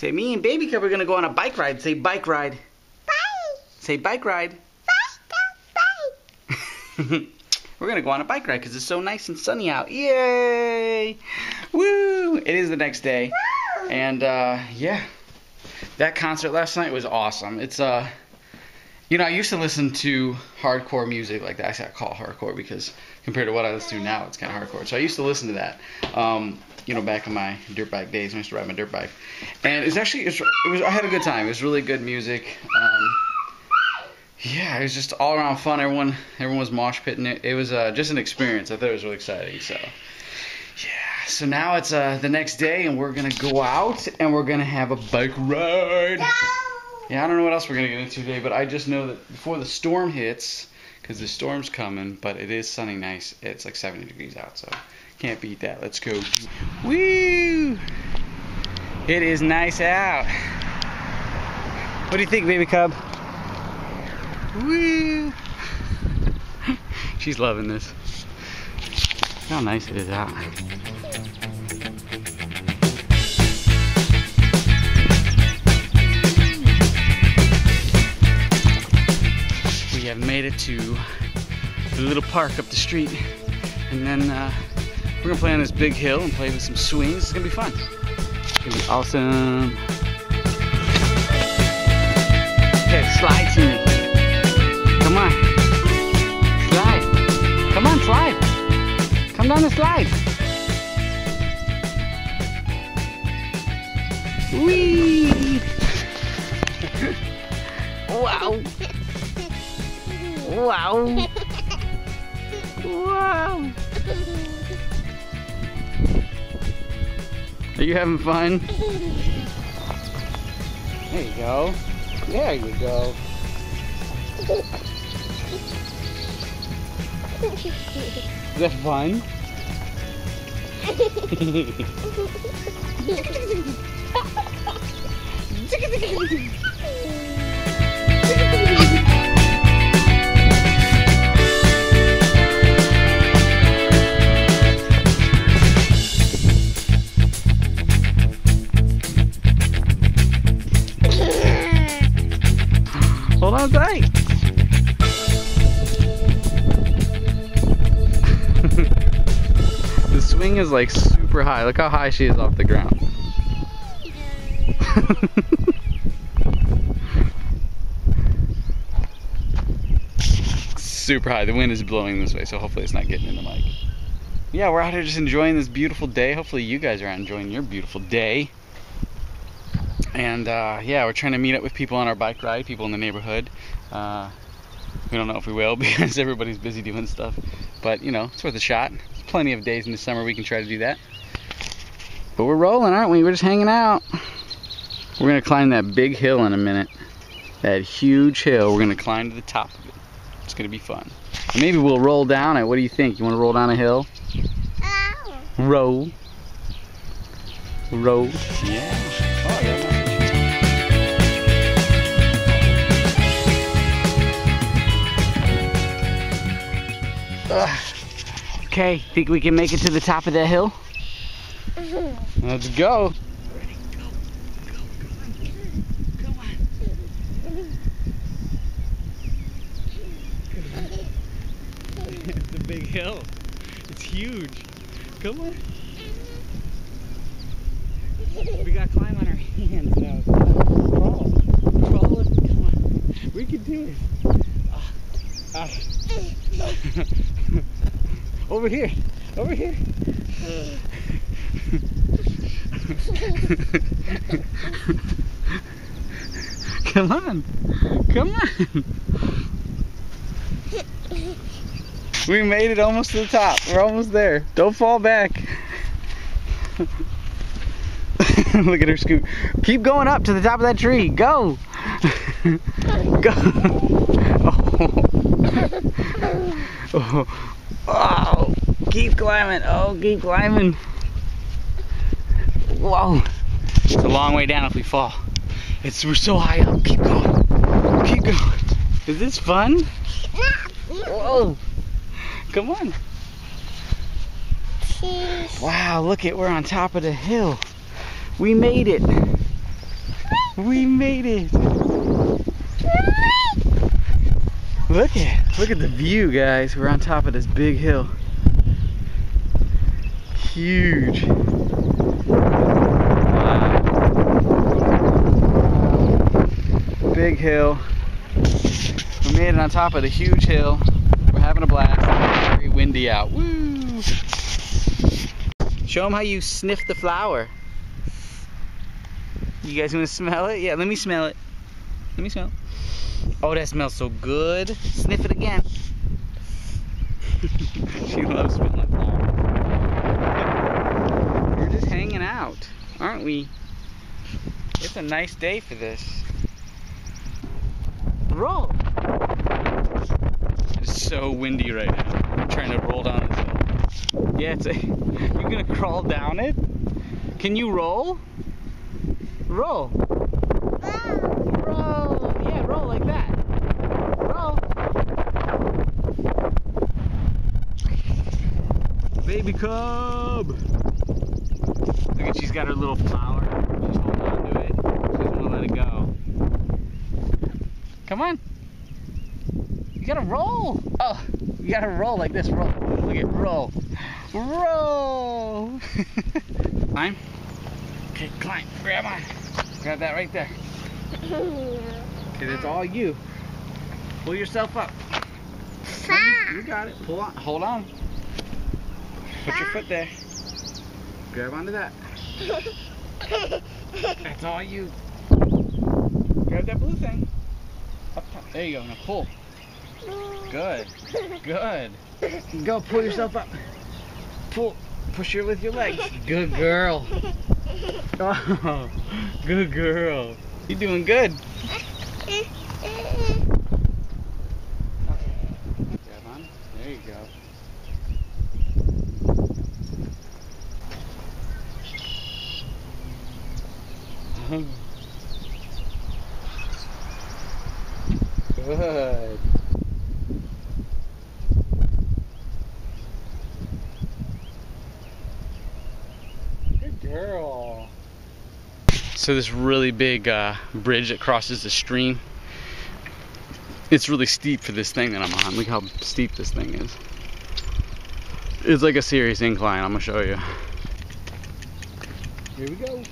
Say, me and Baby Cub are gonna go on a bike ride. Say bike ride. Bye. Say bike ride. Bye. Bye. We're gonna go on a bike ride because it's so nice and sunny out. Yay! Woo! It is the next day, and uh, yeah, that concert last night was awesome. It's uh, you know, I used to listen to hardcore music like that. I I call hardcore because compared to what I listen to now, it's kind of hardcore. So I used to listen to that. Um, you know, back in my dirt bike days, when I used to ride my dirt bike, and it's actually it was, it was I had a good time. It was really good music. Um, yeah, it was just all around fun. Everyone, everyone was mosh pitting it. It was uh, just an experience. I thought it was really exciting. So, yeah. So now it's uh, the next day, and we're gonna go out and we're gonna have a bike ride. Yeah, I don't know what else we're gonna get into today, but I just know that before the storm hits, because the storm's coming, but it is sunny, nice. It's like 70 degrees out, so can't beat that. Let's go. Woo! It is nice out. What do you think, baby cub? Woo! She's loving this. How nice it is out. It to the little park up the street, and then uh, we're gonna play on this big hill and play with some swings. It's gonna be fun. It's gonna be awesome. Okay, slide to me. Come on. Slide. Come on, slide. Come down the slide. Whee! wow. Wow. Wow. Are you having fun? There you go. There you go. Is that fun? is like super high. Look how high she is off the ground. super high. The wind is blowing this way, so hopefully it's not getting in the mic. Yeah, we're out here just enjoying this beautiful day. Hopefully you guys are out enjoying your beautiful day. And uh, yeah, we're trying to meet up with people on our bike ride, people in the neighborhood. Uh, we don't know if we will because everybody's busy doing stuff. But you know, it's worth a shot. There's plenty of days in the summer we can try to do that. But we're rolling, aren't we? We're just hanging out. We're gonna climb that big hill in a minute. That huge hill. We're gonna climb to the top of it. It's gonna be fun. And maybe we'll roll down it. What do you think? You wanna roll down a hill? Oh. Roll. Roll. Yeah. Oh, yeah. Ugh. Okay, think we can make it to the top of the hill? Mm-hmm. Let's go. It's a big hill. It's huge. Come on. We got to climb on our hands now. Crawl. Crawl. Come on. We can do it. Ah. Over here. Over here. Come on. Come on. We made it almost to the top. We're almost there. Don't fall back. Look at her scoot. Keep going up to the top of that tree. Go. Go. Oh. Oh. Keep climbing. Oh, keep climbing. Whoa. It's a long way down if we fall. It's we're so high up. Keep going. Keep going. Is this fun? Whoa. Come on. Wow, look at we're on top of the hill. We made it. We made it. Look at look at the view, guys. We're on top of this big hill. Huge. Wow. Big hill. We made it on top of the huge hill. We're having a blast. Very windy out. Woo! Show them how you sniff the flower. You guys want to smell it? Yeah, let me smell it. Let me smell. Oh, that smells so good. Sniff it again. she loves smelling flowers. We're just hanging out, aren't we? It's a nice day for this. Roll. It's so windy right now. I'm trying to roll down this hill. Yeah, it's a. You're gonna crawl down it? Can you roll? Roll. Roll. Yeah, roll like that. Roll. Baby cub. Look at she's got her little flower. She's holding on to it. She doesn't want to let it go. Come on. You gotta roll. Oh, you gotta roll like this. Roll. Look at roll. Roll. climb. Okay, climb. Grab on. Grab that right there. Okay, that's all you. Pull yourself up. You got it. Pull on. Hold on. Put your foot there. Grab onto that. That's all you. Grab that blue thing. Up top. There you go. Now pull. Good. Good. Go pull yourself up. Pull. Push her with your legs. Good girl. Oh, good girl. You're doing good. Grab. There you go. Good. Good girl. So this really big uh, bridge that crosses the stream. It's really steep for this thing that I'm on. Look how steep this thing is. It's like a serious incline. I'm gonna show you. Here we go.